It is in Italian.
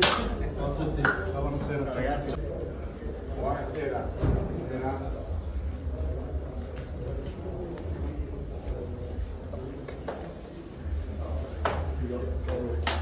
Ciao a tutti, ciao buonasera. Ciao, ragazzi. Buonasera. buonasera. Thank.